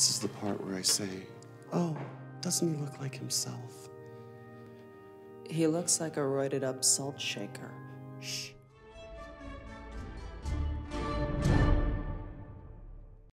This is the part where I say, Oh, doesn't he look like himself? He looks like a roided up salt shaker. Shh.